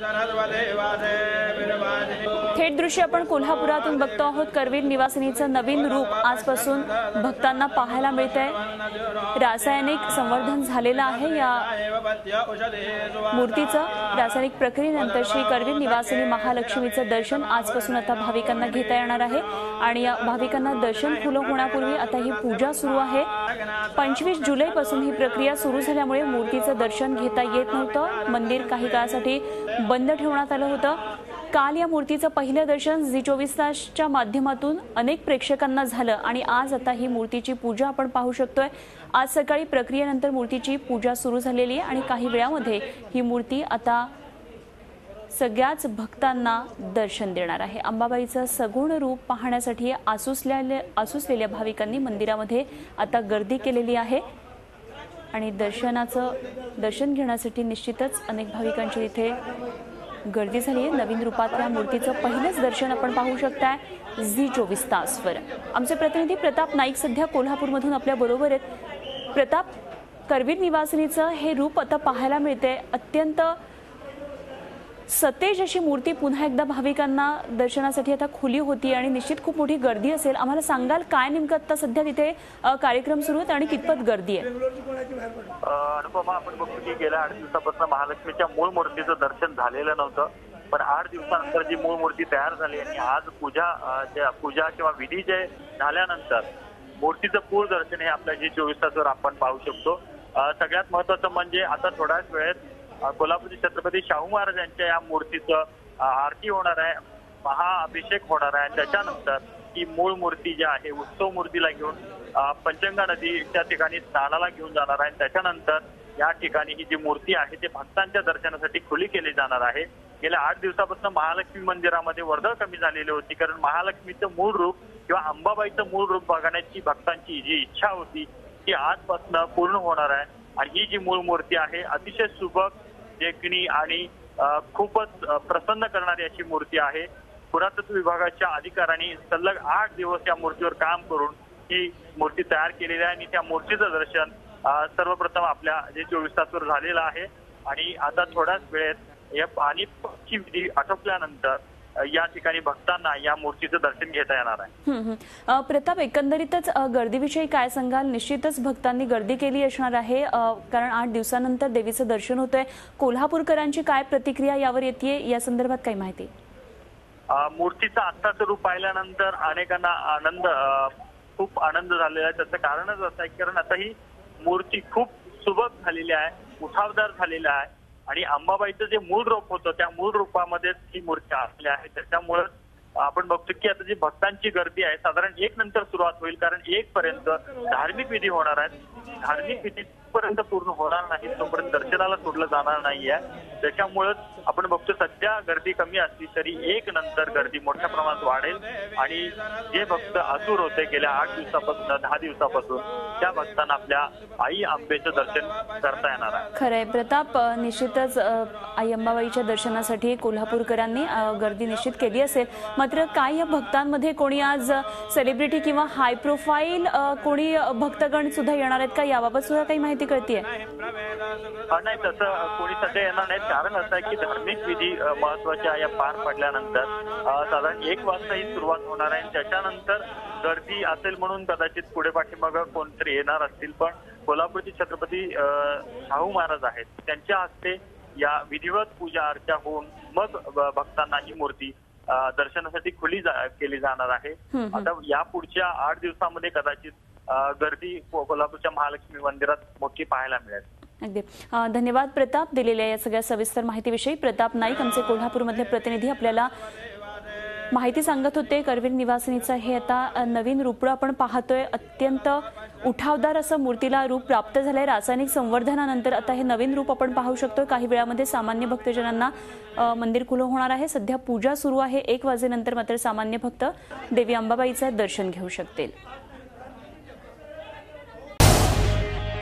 सर्वदेवादे थेट दृश्य आपण कोल्हापुरातून बघतो आहोत. करवीर निवासिनीचं नवीन रूप आजपासून भक्तांना पाहायला मिळतंय. रासायनिक संवर्धन झालेलं आहे या मूर्तीचं. रासायनिक प्रक्रियेनंतर श्री करवीर निवासिनी महालक्ष्मीचं दर्शन आजपासून आता भाविकांना घेता येणार आहे. आणि या भाविकांना दर्शन खुलं होण्यापूर्वी आता ही पूजा सुरू आहे. पंचवीस जुलैपासून ही प्रक्रिया सुरू झाल्यामुळे मूर्तीचं दर्शन घेता येत नव्हतं. मंदिर काही काळासाठी बंद ठेवण्यात आलं होतं. काल या मूर्तीचं पहिलं दर्शन झी चोवीस तासच्या माध्यमातून अनेक प्रेक्षकांना झालं आणि आज आता ही मूर्तीची पूजा आपण पाहू शकतोय. आज सकाळी प्रक्रियेनंतर मूर्तीची पूजा सुरू झालेली आहे आणि काही वेळामध्ये ही मूर्ती आता सगळ्याच भक्तांना दर्शन देणार आहे. अंबाबाईचं सगुण रूप पाहण्यासाठी आसुसल्या आसुसलेल्या भाविकांनी मंदिरामध्ये आता गर्दी केलेली आहे. आणि दर्शनाचं दर्शन घेण्यासाठी निश्चितच अनेक भाविकांची तिथे गर्दी झाली आहे. नवीन रूपातल्या मूर्तीचं पहिलंच दर्शन आपण पाहू शकताय. झी चोवीस तासवर आमचे प्रतिनिधी प्रताप नाईक सध्या कोल्हापूरमधून आपल्या बरोबर आहेत. प्रताप करवीर निवासिनीचं हे रूप आता पाहायला मिळते अत्यंत सतेज अशी मूर्ती पुन्हा एकदा भाविकांना दर्शनासाठी आता खुली होती आणि निश्चित खूप मोठी गर्दी असेल. आम्हाला सांगाल काय नेमकं आता सध्या तिथे कार्यक्रम सुरू आहेत आणि कितपत गर्दी आहे? अनुपमा आपण बघतो की गेल्या आठ दिवसापासून महालक्ष्मीच्या मूळ मूर्तीचं दर्शन झालेलं नव्हतं. पण आठ दिवसानंतर जी मूळ मूर्ती तयार झाली आणि आज पूजा पूजा किंवा विधी जे झाल्यानंतर मूर्तीचं पूर्ण दर्शन हे आपल्या जी चोवीस तासावर आपण पाहू शकतो. सगळ्यात महत्वाचं म्हणजे आता थोड्याच वेळेत अ, कोल्हापूरचे छत्रपती शाहू महाराज यांच्या या मूर्तीचं आरती होणार आहे महाअभिषेक होणार आहे. त्याच्यानंतर ही मूळ मूर्ती जी आहे उत्सव मूर्तीला घेऊन पंचंगा नदी नदीच्या ठिकाणी स्नानाला घेऊन जाणार आहे. त्याच्यानंतर या ठिकाणी ही जी मूर्ती आहे ते भक्तांच्या दर्शनासाठी खुली केली जाणार आहे. गेल्या आठ दिवसापासून महालक्ष्मी मंदिरामध्ये वर्दळ कमी झालेली होती कारण महालक्ष्मीचं मूळ रूप किंवा अंबाबाईचं मूळ रूप बघण्याची भक्तांची जी इच्छा होती ती आजपासून पूर्ण होणार आहे. आणि ही जी मूळ मूर्ती आहे अतिशय सुबक देखणी आणि खूपच प्रसन्न करणारी अशी मूर्ती आहे. पुरातत्व विभागाच्या अधिकाऱ्यांनी सलग आठ दिवस या मूर्तीवर काम करून ही मूर्ती तयार केलेली आहे आणि त्या मूर्तीचं दर्शन सर्वप्रथम आपल्या जे चोवीस तासवर झालेलं आहे. आणि आता थोड्याच वेळेत या आणि पक्षी विधी आटोपल्यानंतर या ठिकाणी भक्तांना या मूर्तीचं दर्शन घेता येणार आहे. प्रताप एकंदरीतच गर्दीविषयी काय सांगाल? निश्चितच भक्तांनी गर्दी केली असणार आहे कारण आठ दिवसानंतर देवीचं दर्शन होतंय. कोल्हापूरकरांची काय प्रतिक्रिया यावर येते या संदर्भात काही माहिती. मूर्तीचं आत्ताचं रूप पाहिल्यानंतर अनेकांना आनंद खूप आनंद झालेला आहे. त्याचं कारणच असं आहे कारण आता ही मूर्ती खूप सुबक झालेली आहे उठावदार झालेली आहे. आणि अंबाबाईचं जे मूळ रूप होतं त्या मूळ रूपामध्येच ही मूर्ती असल्या आहे. त्याच्यामुळे आपण बघतो की आता जी भक्तांची गर्दी आहे साधारण एक नंतर सुरुवात होईल कारण एक पर्यंत धार्मिक विधी होणार आहेत. धार्मिक विधी पर्यंत पूर्ण होणार नाही तोपर्यंत दर्शनाला सोडलं जाणार नाहीये. त्याच्यामुळेच आपण बघतो सध्या गर्दी कमी असली तरी एक नंतर गर्दी मोठ्या प्रमाणात वाढेल. आणि जे भक्त आतुर होते गेल्या आठ दिवसापासून दहा दिवसापासून त्या भक्तांना आपल्या आई आंबेचं दर्शन करता येणार आहे. खरंय. प्रताप निश्चितच आई अंबाबाईच्या दर्शनासाठी कोल्हापूरकरांनी गर्दी निश्चित केली असेल. मात्र काय या भक्तांमध्ये कोणी आज सेलिब्रिटी किंवा हाय प्रोफाईल कोणी भक्तगण सुद्धा येणार आहेत का? याबाबत सुद्धा काही माहिती कळतीये नाही तसं कोणी सध्या येणार नाही कारण असं आहे की धार्मिक विधी महत्त्वाच्या या पार पडल्यानंतर साधारण एक वाजता ही सुरुवात होणार आहे. आणि त्याच्यानंतर गर्दी असेल म्हणून कदाचित पुढे पाठीमाग कोणतरी येणार असतील. पण कोल्हापूरचे छत्रपती शाहू महाराज आहेत. त्यांच्या हस्ते या विधिवत पूजा अर्चा होऊन मग भक्तांना ही मूर्ती दर्शनासाठी खुली जा- केली जाणार आहे. आता या पुढच्या आठ दिवसामध्ये कदाचित गर्दी कोल्हापूरच्या महालक्ष्मी मंदिरात मोठी पाहायला मिळेल. अगदी. धन्यवाद प्रताप दिलेल्या या सगळ्या सविस्तर माहितीविषयी. प्रताप नाईक आमचे कोल्हापूरमधले प्रतिनिधी आपल्याला माहिती सांगत होते. करवीर निवासिनीचं हे आता नवीन रूपडं आपण पाहतोय. अत्यंत उठावदार असं मूर्तीला रूप प्राप्त झालंय. रासायनिक संवर्धनानंतर आता हे नवीन रूप आपण पाहू शकतो काही वेळामध्ये सामान्य भक्तजनांना मंदिर खुलं होणार आहे. सध्या पूजा सुरू आहे. एक वाजेनंतर मात्र सामान्य भक्त देवी अंबाबाईचं दर्शन घेऊ शकतील.